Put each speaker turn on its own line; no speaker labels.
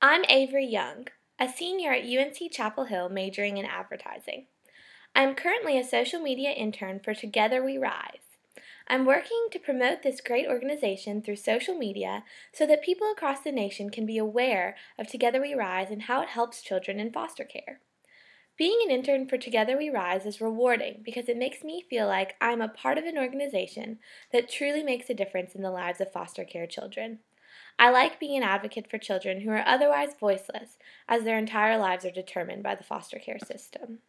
I'm Avery Young, a senior at UNC Chapel Hill majoring in advertising. I am currently a social media intern for Together We Rise. I'm working to promote this great organization through social media so that people across the nation can be aware of Together We Rise and how it helps children in foster care. Being an intern for Together We Rise is rewarding because it makes me feel like I'm a part of an organization that truly makes a difference in the lives of foster care children. I like being an advocate for children who are otherwise voiceless, as their entire lives are determined by the foster care system.